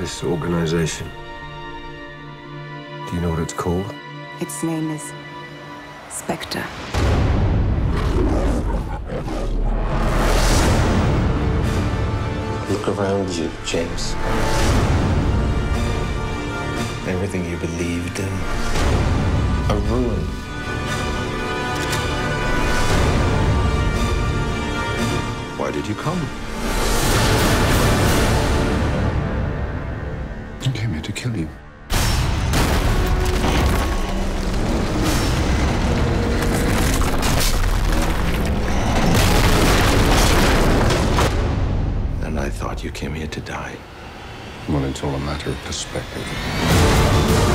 This organization. Do you know what it's called? Its name is Spectre. Look around you, James. Everything you believed in, a ruin. Why did you come? I came here to kill you. And I thought you came here to die. Well, it's all a matter of perspective.